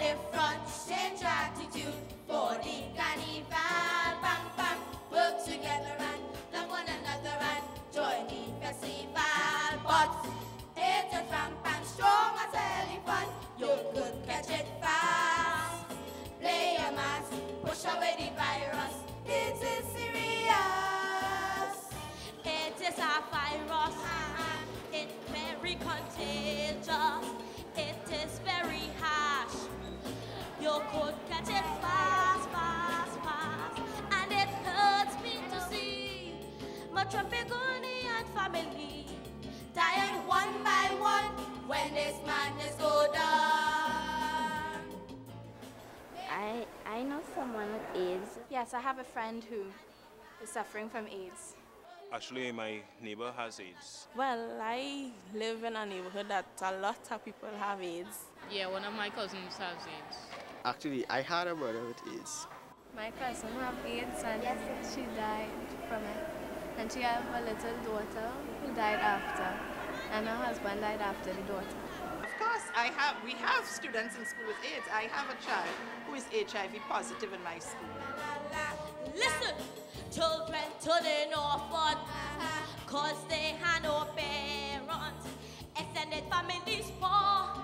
at my Trinbagonian family Dying one by one when this madness go down. I, I know someone with AIDS. Yes, I have a friend who is suffering from AIDS. Actually, my neighbor has AIDS. Well, I live in a neighborhood that a lot of people have AIDS. Yeah, one of my cousins has AIDS. Actually, I had a brother with AIDS. My cousin have AIDS and yes. she died from it. And she have a little daughter who died after. And her husband died after the daughter. Of course, I have. We have students in school with AIDS. I have a child who is HIV positive in my school. Listen, children turning orphan, cause they had no parents. Extended families poor,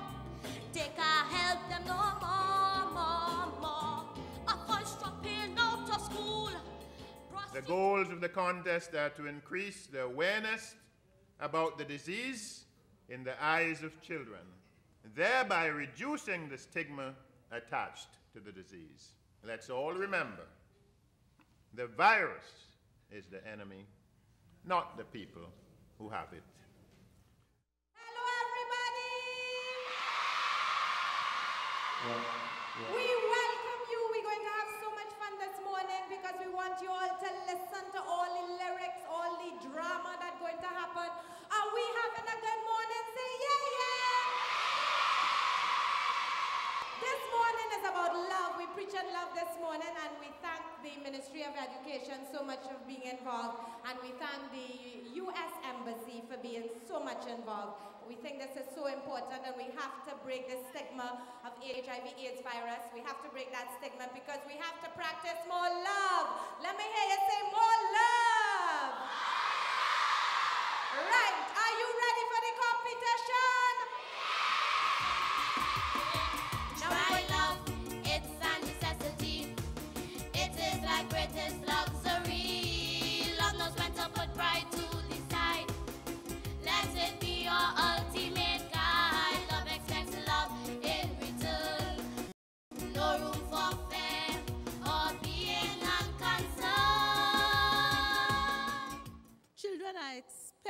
they can't help them no more, more, The goals of the contest are to increase the awareness about the disease in the eyes of children, thereby reducing the stigma attached to the disease. Let's all remember the virus is the enemy, not the people who have it. Hello, everybody. We welcome you. We're going to have so much fun this morning because we want you all to listen to all the lyrics, all the drama that's going to happen. Are we having a good morning? Say yeah, yeah. This morning is about love. We preach on love this morning, and we thank the Ministry of Education so much for being involved, and we thank the U.S. Embassy for being so much involved. We think this is so important, and we have to break the stigma of HIV/AIDS virus. We have to break that stigma because we have to practice more love. Let me hear you say more love. Right? Are you ready for the competition?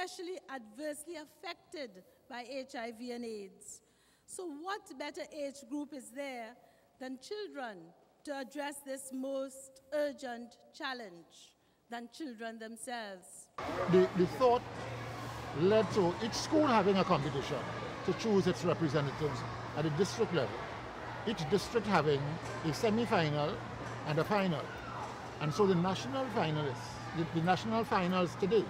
Especially adversely affected by HIV and AIDS. So, what better age group is there than children to address this most urgent challenge than children themselves? The, the thought led to each school having a competition to choose its representatives at the district level. Each district having a semi-final and a final. And so the national finalists, the, the national finals today,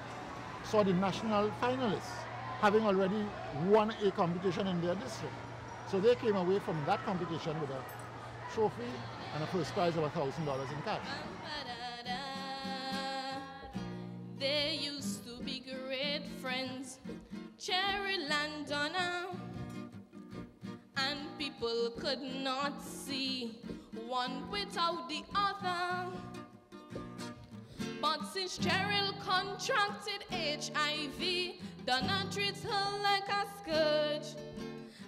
saw the national finalists having already won a competition in their district. So they came away from that competition with a trophy and a first prize of $1,000 in cash. They used to be great friends, Cherry Landona, and people could not see one without the other. But since Cheryl contracted HIV, Donna treats her like a scourge.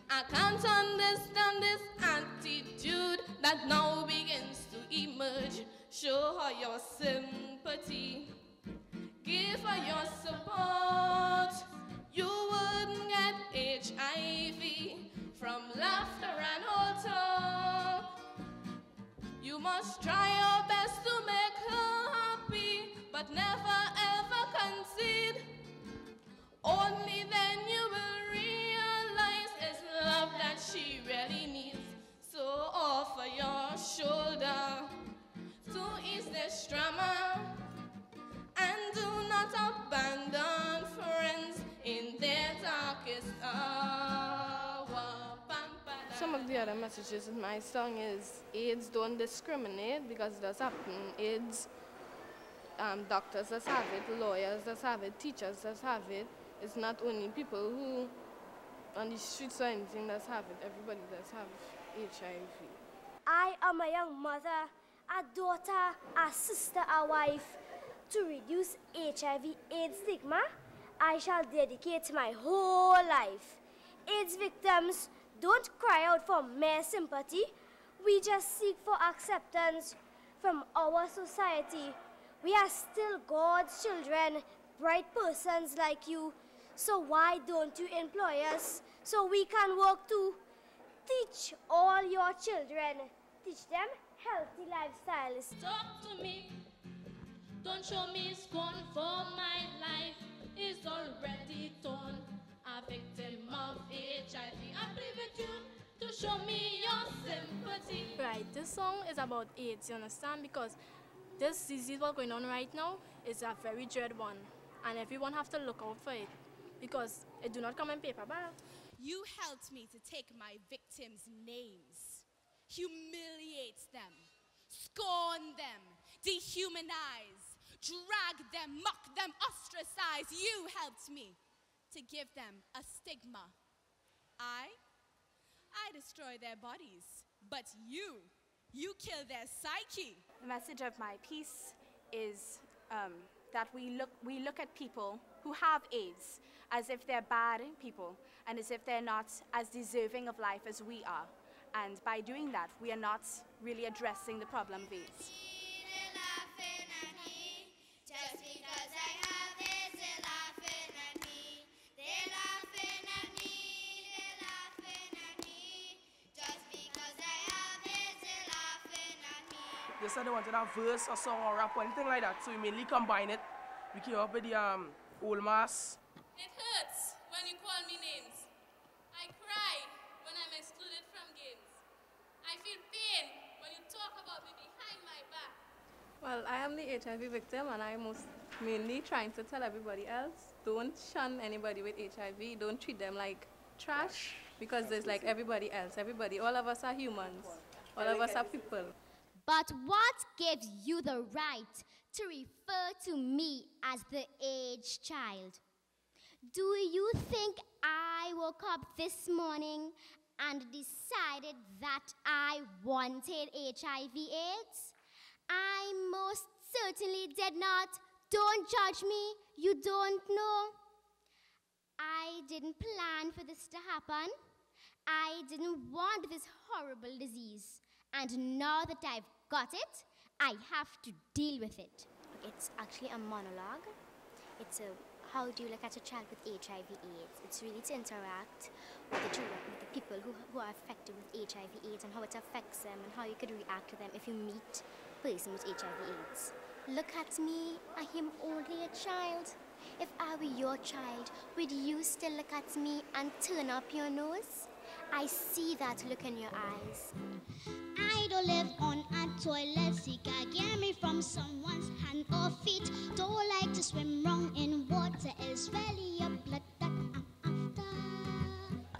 I can't understand this attitude that now begins to emerge. Show her your sympathy, give her your support. You wouldn't get HIV from laughter and all talk. You must try your best to make her but never ever concede. Only then you will realize it's love that she really needs. So offer your shoulder to ease this drama and do not abandon friends in their darkest hour. Some of the other messages in my song is AIDS don't discriminate because it does happen. AIDS, um, doctors does have it, lawyers does have it, teachers does have it. It's not only people who on the streets or anything does have it. Everybody does have HIV. I am a young mother, a daughter, a sister, a wife. To reduce HIV AIDS stigma, I shall dedicate my whole life. AIDS victims don't cry out for mere sympathy. We just seek for acceptance from our society. We are still God's children, bright persons like you. So why don't you employ us so we can work to teach all your children, teach them healthy lifestyles. Talk to me. Don't show me scorn for my life is already torn. A victim of HIV. I plead with you to show me your sympathy. Right, this song is about AIDS, you understand? Because this disease what's going on right now is a very dread one. And everyone have to look out for it. Because it do not come in paper bag. You helped me to take my victims' names, humiliate them, scorn them, dehumanize, drag them, mock them, ostracize. You helped me to give them a stigma. I, I destroy their bodies, but you, you kill their psyche. The message of my piece is um, that we look, we look at people who have AIDS as if they're bad people and as if they're not as deserving of life as we are. And by doing that, we are not really addressing the problem of AIDS. They said they wanted a verse or song or rap or anything like that, so we mainly combine it. We came up with the um, ole mas. It hurts when you call me names. I cry when I'm excluded from games. I feel pain when you talk about me behind my back. Well, I am the HIV victim and I'm most mainly trying to tell everybody else, don't shun anybody with HIV. Don't treat them like trash because there's like everybody else. Everybody, all of us are humans. All of us are people. But what gives you the right to refer to me as the age child? Do you think I woke up this morning and decided that I wanted HIV AIDS? I most certainly did not. Don't judge me. You don't know. I didn't plan for this to happen. I didn't want this horrible disease. And now that I've got it, I have to deal with it. It's actually a monologue. It's a how do you look at a child with HIV AIDS? It's really to interact with the children, with the people who, who are affected with HIV AIDS and how it affects them and how you could react to them if you meet a person with HIV AIDS. Look at me, I am only a child. If I were your child, would you still look at me and turn up your nose? I see that look in your eyes. I don't live on a toilet seat. I get me from someone's hand or feet. Don't like to swim wrong in water. It's really a blood that I'm after.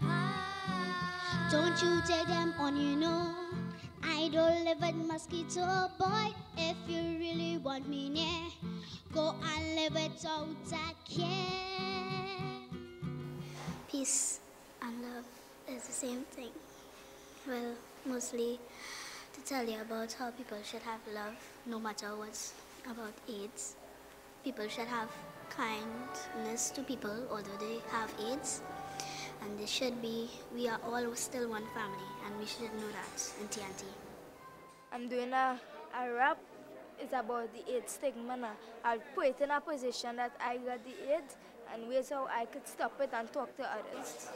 Ah. Don't you take them on, you know. I don't live with mosquito boy. If you really want me near, go and live without a care. Peace is the same thing. Well, mostly to tell you about how people should have love no matter what's about AIDS. People should have kindness to people although they have AIDS. And they should be, we are all still one family and we should know that in TNT. I'm doing a, a rap. It's about the AIDS stigma. I'll put it in a position that I got the AIDS and ways how I could stop it and talk to others.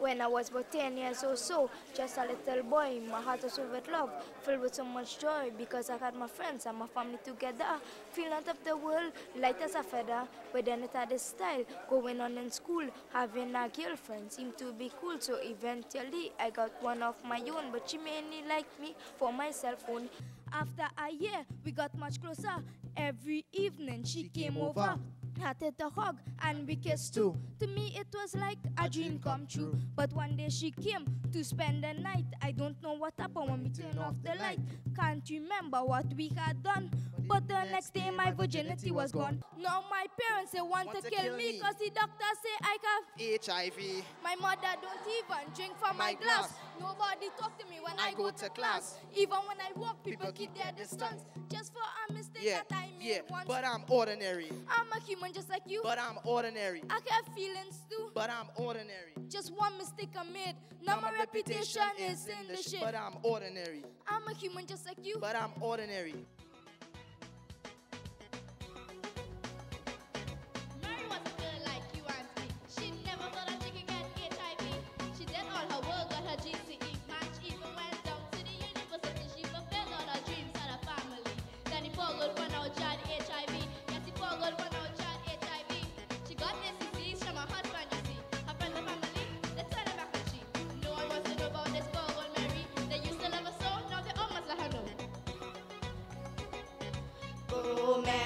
When I was about 10 years or so, just a little boy, my heart was filled with love, filled with so much joy because I had my friends and my family together. Feeling out of the world, light as a feather, but then it had a style. Going on in school, having a girlfriend seemed to be cool, so eventually I got one of my own, but she mainly liked me for my cell phone. After a year, we got much closer. Every evening she came over. had it a hug and we kissed too. To me, it was like a dream come true. But one day she came to spend the night. I don't know what happened when we turned off the light. Can't remember what we had done. But the next day my virginity was gone. Now my parents they want, to kill me because the doctor say I have HIV. My mother don't even drink from my, glass. Nobody talk to me when I, go, to class. Even when I walk, people, keep their distance. Just for a mistake Yeah, that I made yeah, once. but I'm ordinary. I'm a human just like you. But I'm ordinary. I have feelings too. But I'm ordinary. Just one mistake I made. Now, my, reputation, is in the shit. But I'm ordinary. I'm a human just like you. But I'm ordinary.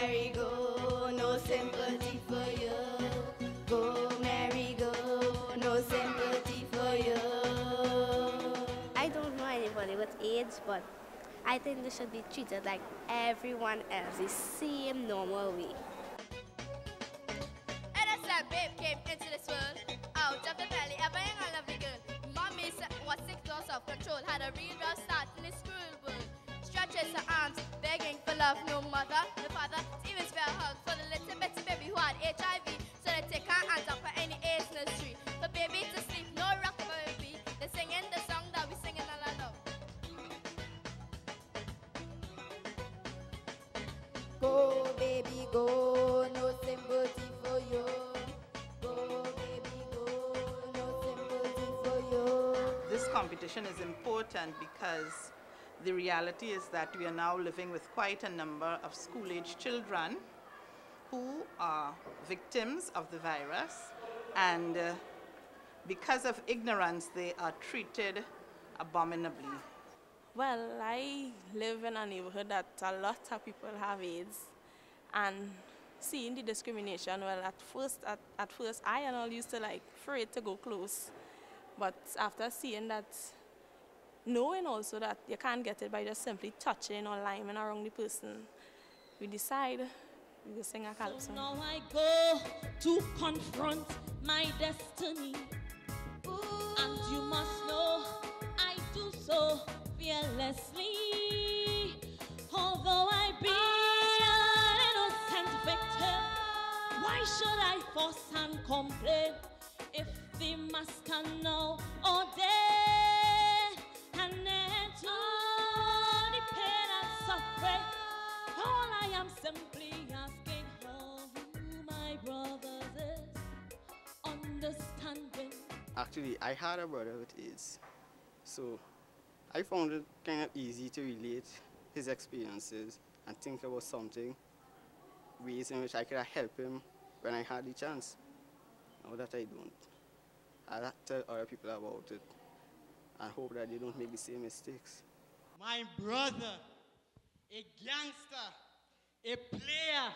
Mary, go, no sympathy for you. Go, Mary, go, no sympathy for you. I don't know anybody with AIDS, but I think they should be treated like everyone else, the same normal way. Innocent babe came into this world out of the belly of a young and lovely girl. Mommy was sick, lost of control, had a real rough start in this cruel world. Stretches her arms, begging for love, no mother, This competition is important because the reality is that we are now living with quite a number of school age children who are victims of the virus and uh, because of ignorance they are treated abominably. Well, I live in a neighborhood that a lot of people have AIDS, and seeing the discrimination. Well, at first, at, at first, I and all used to like afraid to go close, but after seeing that, knowing also that you can't get it by just simply touching or liming around the person, we decide we will sing a calypso. Now I go to confront my destiny. And you must know I do so fearlessly. Complain if the master now or dead? And then to the pain and suffering, all I am simply asking my brothers is understanding. Actually, I had a brother with AIDS, so I found it kind of easy to relate his experiences and think about something, ways in which I could help him when I had the chance. Now that I don't, I tell other people about it and hope that they don't make the same mistakes. My brother, a gangster, a player,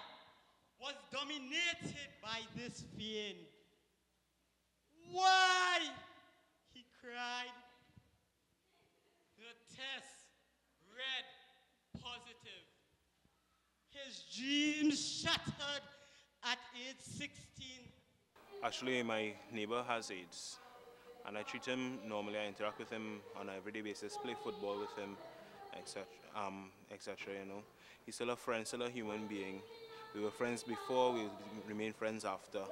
was dominated by this fiend. Why? He cried. The test read positive. His dreams shattered at age 16. Actually, my neighbor has AIDS, and I treat him normally. I interact with him on an everyday basis, play football with him, etc. Um, etc. You know, he's still a friend, still a human being. We were friends before, we remain friends after.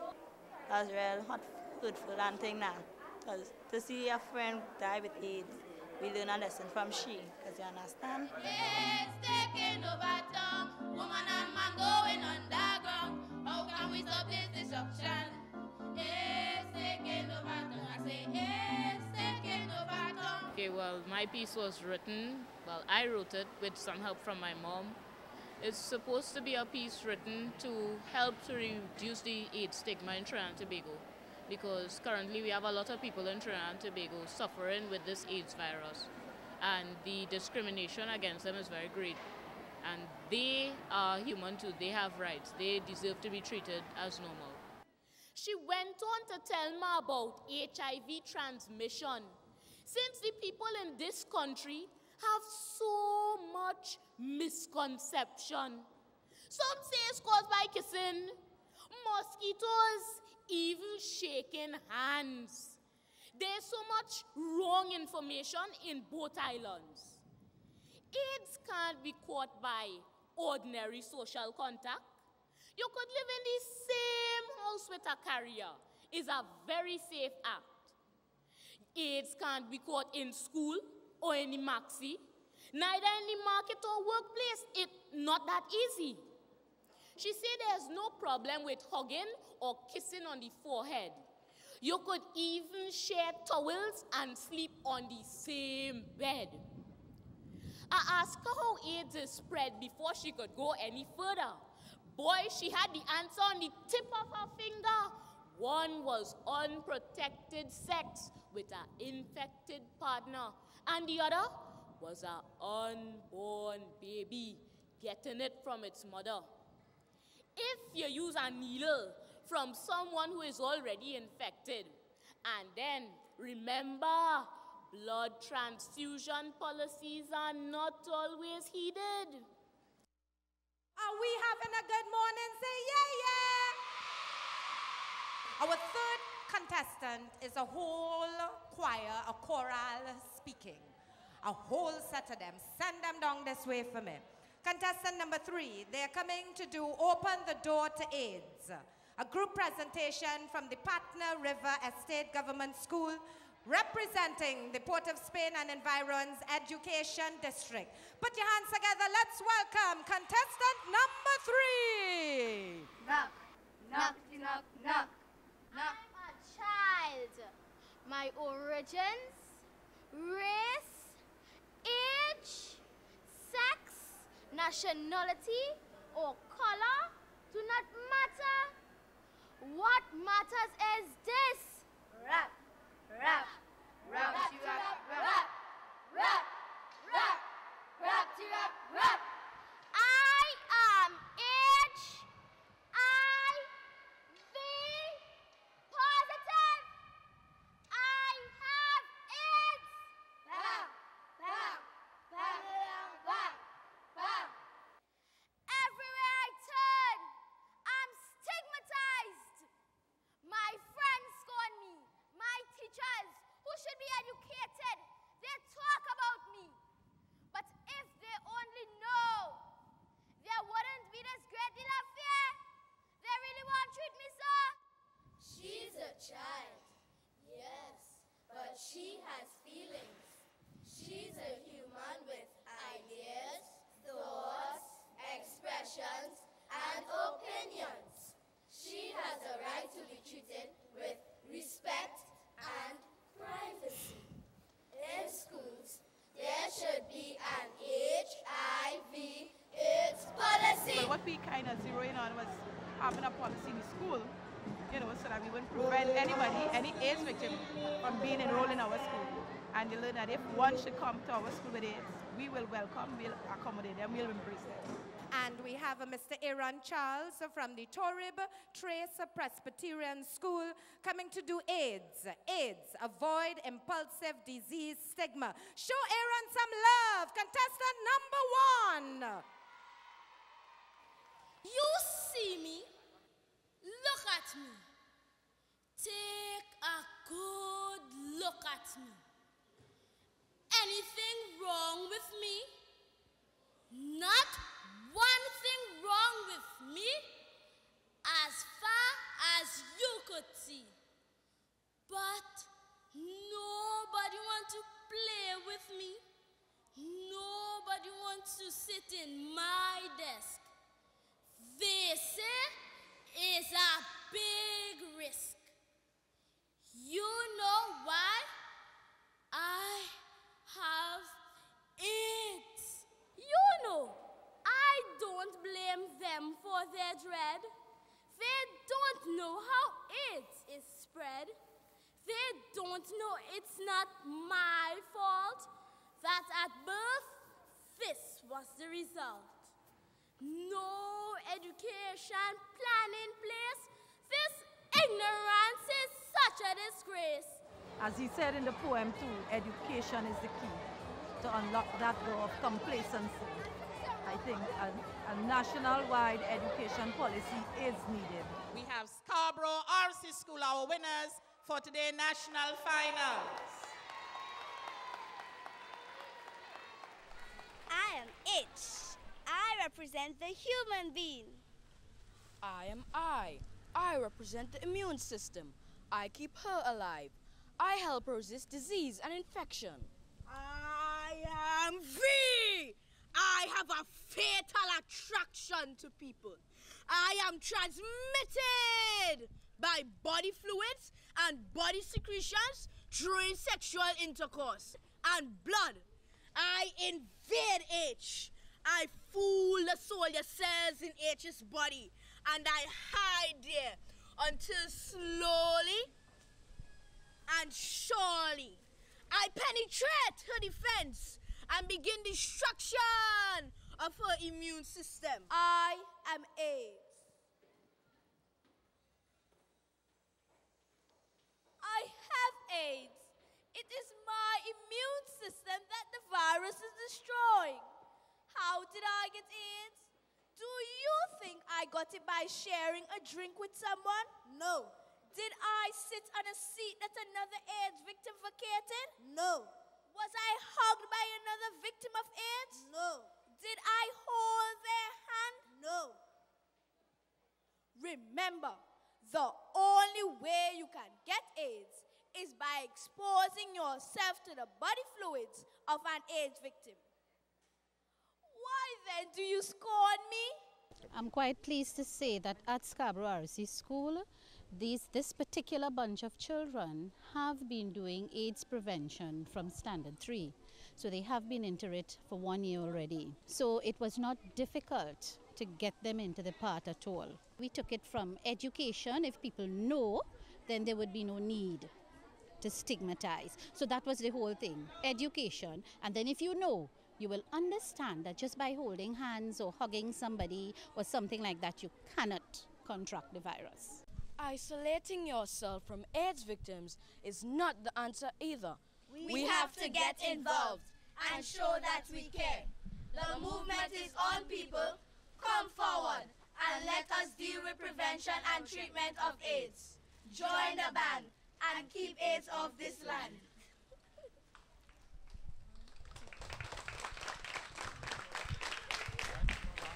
That's real hot, hurtful and thing now. Because to see a friend die with AIDS, we learn a lesson from she, because you understand? It's taking over town. Woman and man going underground. How can we stop this destruction? Okay, well, my piece was written, well, I wrote it with some help from my mom. It's supposed to be a piece written to help to reduce the AIDS stigma in Trinidad and Tobago because currently we have a lot of people in Trinidad and Tobago suffering with this AIDS virus and the discrimination against them is very great. And they are human too. They have rights. They deserve to be treated as normal. She went on to tell me about HIV transmission. Since the people in this country have so much misconception. Some say it's caused by kissing, mosquitoes, even shaking hands. There's so much wrong information in both islands. AIDS can't be caught by ordinary social contact. You could live in the same house with a carrier. It's a very safe act. AIDS can't be caught in school or in the maxi, neither in the market or workplace. It's not that easy. She said there's no problem with hugging or kissing on the forehead. You could even share towels and sleep on the same bed. I asked her how AIDS is spread before she could go any further. Boy, she had the answer on the tip of her finger. One was unprotected sex with an infected partner, and the other was an unborn baby getting it from its mother. If you use a needle from someone who is already infected, and then remember, blood transfusion policies are not always heeded. Are we having a good morning? Say yeah, yeah. Our third contestant is a whole choir, a choral speaking. A whole set of them. Send them down this way for me. Contestant number three, they're coming to do Open the Door to AIDS, a group presentation from the Patna River Estate Government School representing the Port of Spain and Environs Education District. Put your hands together. Let's welcome contestant number three. Knock, knock, knock, knock, knock. I'm a child. My origins, race, age, sex, nationality, or color do not matter. What matters is this. Rap, rap, rap, rap, rap, rap, rap, rap, rap, rap. I am H I V positive. I have AIDS. Bam, bam, bam, bam, bam. Everywhere I turn, I'm stigmatized. My friends scorn me. My teachers, who should be educated, they talk about me. But if they only know, there wouldn't be this great deal of fear. They really won't treat me so. She's a child, yes, but she has feelings. She's a human with ideas, thoughts, expressions, and opinions. She has a right to be treated with respect and privacy. In schools, there should be an HIV AIDS policy. Well, what we kind of zeroing on was having a policy in school, you know, so that we wouldn't prevent anybody, any AIDS victim, from being enrolled in our school. And they learn that if one should come to our school with AIDS, we will welcome, we'll accommodate them, we'll embrace them. And we have a Mr. Aaron Charles from the Torib Trace Presbyterian School coming to do AIDS. AIDS, avoid impulsive disease stigma. Show Aaron some love. Contestant number one. You see me, look at me. Take a good me. Anything wrong with me? Not one thing wrong with me as far as you could see. But nobody want to play with me. Nobody wants to sit in my desk. This eh, is a big risk. You know why? I have it. You know, I don't blame them for their dread. They don't know how it is spread. They don't know it's not my fault that at birth this was the result. no education plan in place, this ignorance is such a disgrace. As he said in the poem too, education is the key to unlock that door of complacency. I think a, a national-wide education policy is needed. We have Scarborough RC School, our winners for today's national finals. I am H. I represent the human being. I am I. I represent the immune system. I keep her alive. I help resist disease and infection. I am V. I have a fatal attraction to people. I am transmitted by body fluids and body secretions during sexual intercourse and blood. I invade H. I fool the soldier cells in H's body and I hide there until slowly and surely I penetrate her defense and begin destruction of her immune system. I am AIDS. I have AIDS. It is my immune system that the virus is destroying. How did I get AIDS? Do you think I got it by sharing a drink with someone? No. Did I sit on a seat that another AIDS victim vacated? No. Was I hugged by another victim of AIDS? No. Did I hold their hand? No. Remember, the only way you can get AIDS is by exposing yourself to the body fluids of an AIDS victim. Why then do you scorn me? I'm quite pleased to say that at Scarborough RC School, these, this particular bunch of children have been doing AIDS prevention from Standard 3. So they have been into it for one year already. So it was not difficult to get them into the part at all. We took it from education. If people know, then there would be no need to stigmatize. So that was the whole thing education. And then if you know, you will understand that just by holding hands or hugging somebody or something like that, you cannot contract the virus. Isolating yourself from AIDS victims is not the answer either. We, we have to get involved and show that we care. The movement is on, people. Come forward and let us deal with prevention and treatment of AIDS. Join the band and keep AIDS off this land.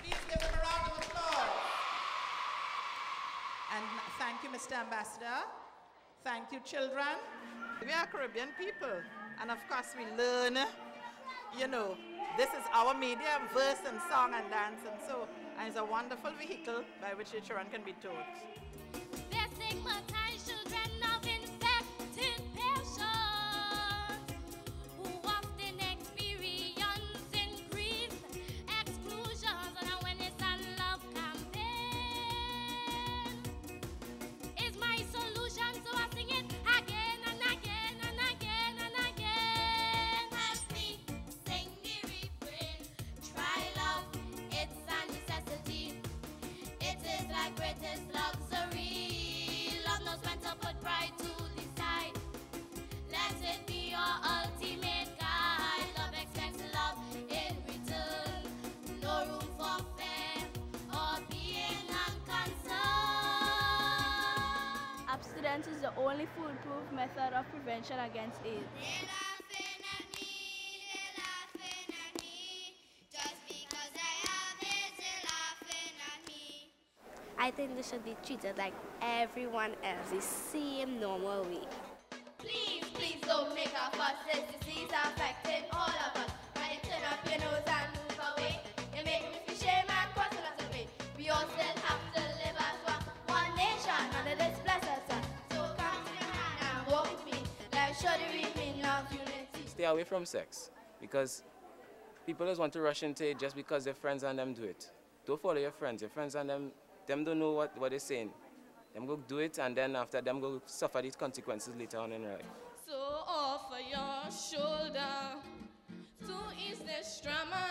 Please give them a round of applause. And thank you, Mr. Ambassador. Thank you, children. We are Caribbean people, and of course, we learn, you know, this is our medium, verse and song and dance, and so and it's a wonderful vehicle by which the children can be taught. Greatest luxury. Love knows when to put pride to the side. Let it be your ultimate guide. Love expects love in return. No room for fear or being unconcerned. Abstinence is the only foolproof method of prevention against AIDS. I think they should be treated like everyone else, the same normal way. Please, please don't make a fuss. This disease affecting all of us. When you turn up your nose and move away, you make me feel shame and cause a lot of pain. We all still have to live as one, one nation under this blessed sun. So come to your hand and walk with me. Let's show the meaning of unity. Stay away from sex because people just want to rush into it just because their friends and them do it. Don't follow your friends. Your friends and them, them don't know what, what they're saying. Them go do it and then after them go suffer these consequences later on in life. So offer your shoulder to ease this drama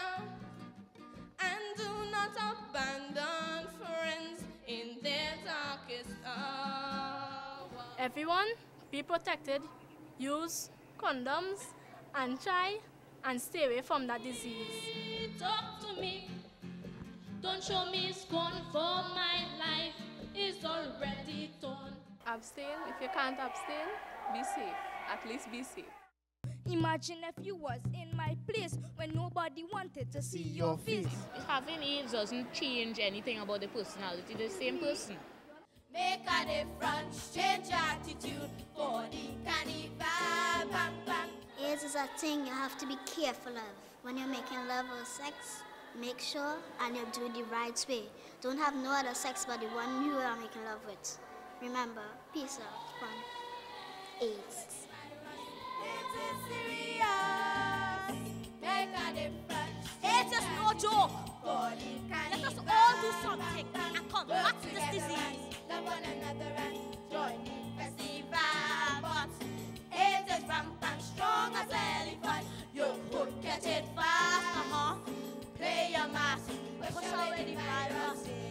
and do not not abandon friends in their darkest hour. Everyone, be protected. Use condoms and try and stay away from that disease. Talk to me. Don't show me scorn for my life is already torn. Abstain. If you can't abstain, be safe. At least be safe. Imagine if you was in my place when nobody wanted to see your face. Having AIDS doesn't change anything about the personality, the same person. Make a difference, change attitude for the carnival. Bam, bam. AIDS is a thing you have to be careful of. When you're making love or sex, make sure and you do it the right way. Don't have no other sex but the one you are making love with. Remember, peace out from AIDS. Make a difference. AIDS is no joke. Let us all do something and combat this disease. Love one another and join the festival. But AIDS is rampant, strong as elephant. You could catch it fast, uh-huh. Play your mask, away the virus.